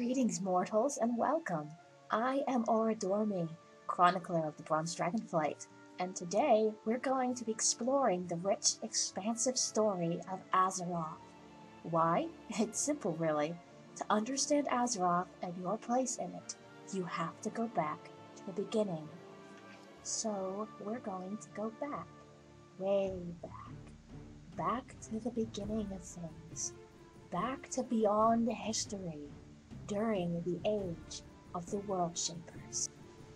Greetings, mortals, and welcome. I am Auradormi, chronicler of the Bronze Dragonflight, and today we're going to be exploring the rich, expansive story of Azeroth. Why? It's simple, really. To understand Azeroth and your place in it, you have to go back to the beginning. So, we're going to go back, way back, back to the beginning of things, back to beyond history during the age of the World Shapers.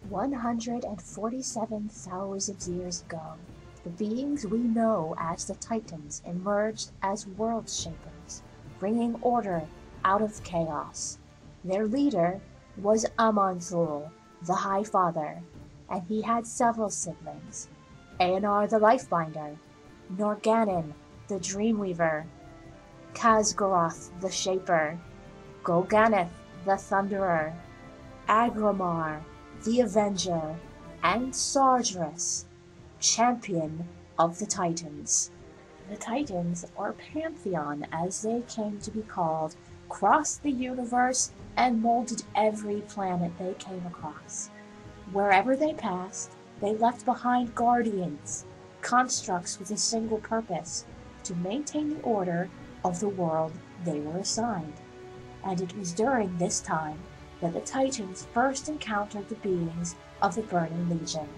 147,000 years ago, the beings we know as the Titans emerged as World Shapers, bringing order out of chaos. Their leader was Aman'Thul, the High Father, and he had several siblings. Eonar the Lifebinder, Norgannon the Dreamweaver, Khaz'goroth the Shaper, Golganneth the Thunderer, Aggramar, the Avenger, and Sargeras, champion of the Titans. The Titans, or Pantheon as they came to be called, crossed the universe and molded every planet they came across. Wherever they passed, they left behind guardians, constructs with a single purpose to maintain the order of the world they were assigned and it was during this time that the Titans first encountered the beings of the Burning Legion.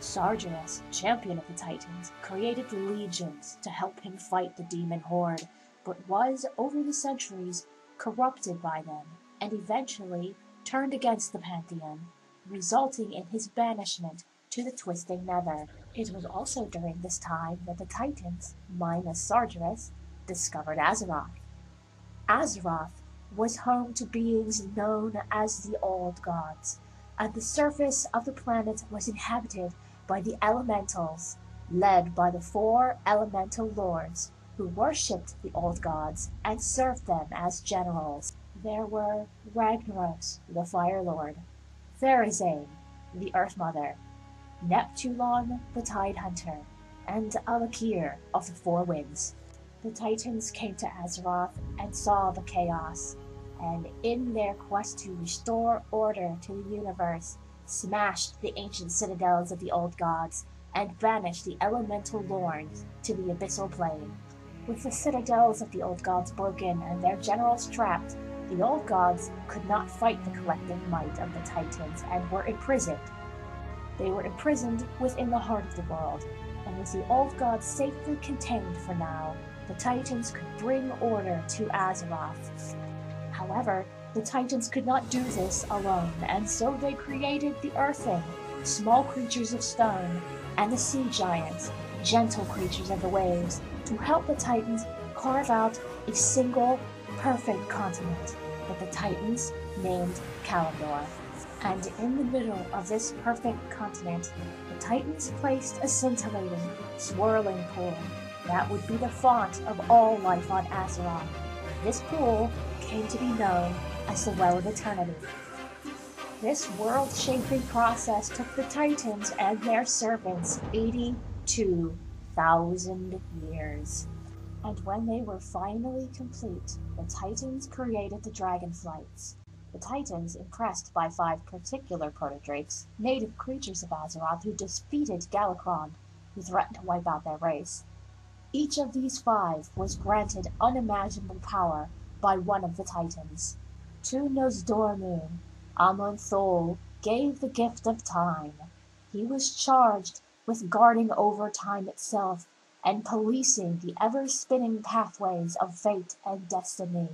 Sargeras, champion of the Titans, created the legions to help him fight the demon horde, but was, over the centuries, corrupted by them, and eventually turned against the Pantheon, resulting in his banishment to the Twisting Nether. It was also during this time that the Titans, minus Sargeras, discovered Azeroth. Azeroth was home to beings known as the Old Gods, and the surface of the planet was inhabited by the elementals, led by the four elemental lords who worshipped the Old Gods and served them as generals. There were Ragnaros, the Fire Lord, Therazane, the Earth Mother, Neptulon, the Tide Hunter, and Al'Akir of the Four Winds. The Titans came to Azeroth and saw the chaos and in their quest to restore order to the universe, smashed the ancient citadels of the old gods and banished the elemental lords to the abyssal plane. With the citadels of the old gods broken and their generals trapped, the old gods could not fight the collective might of the Titans and were imprisoned. They were imprisoned within the heart of the world, and with the old gods safely contained for now, the Titans could bring order to Azeroth However, the Titans could not do this alone, and so they created the Earthen, small creatures of stone, and the Sea Giants, gentle creatures of the waves, to help the Titans carve out a single, perfect continent that the Titans named Kalimdor. And in the middle of this perfect continent, the Titans placed a scintillating, swirling pool that would be the font of all life on Azeroth. This pool came to be known as the Well of Eternity. This world-shaping process took the Titans and their servants 82,000 years. And when they were finally complete, the Titans created the Dragonflights. The Titans, impressed by five particular protodrakes, native creatures of Azeroth who defeated Galakrond, who threatened to wipe out their race. Each of these five was granted unimaginable power by one of the Titans. To Nozdormu, Aman'Thul gave the gift of time. He was charged with guarding over time itself and policing the ever-spinning pathways of fate and destiny,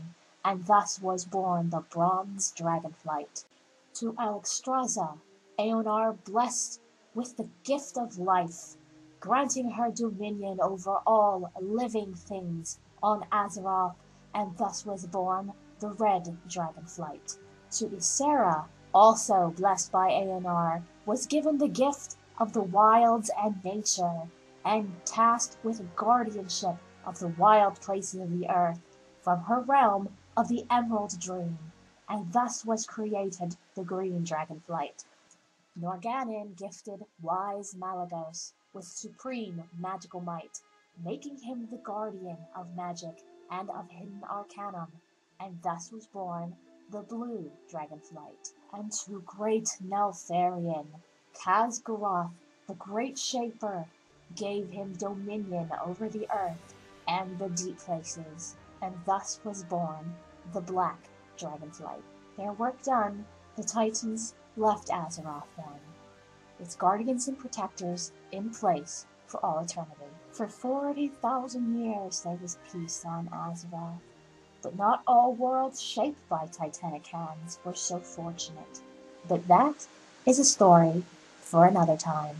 and thus was born the Bronze Dragonflight. To Alexstrasza, Eonar blessed with the gift of life, granting her dominion over all living things on Azeroth and thus was born the Red Dragonflight. To Ysera, also blessed by Eonar, was given the gift of the wilds and nature, and tasked with guardianship of the wild places of the earth, from her realm of the Emerald Dream, and thus was created the Green Dragonflight. Norgannon gifted wise Malygos with supreme magical might, making him the guardian of magic and of hidden arcanum, and thus was born the blue dragonflight, and to great Neltharion, Khaz'goroth, the great Shaper, gave him dominion over the earth and the deep places, and thus was born the black dragonflight. Their work done, the Titans left Azeroth then, its guardians and protectors in place for all eternity. For 40,000 years there was peace on Azeroth, but not all worlds shaped by titanic hands were so fortunate. But that is a story for another time.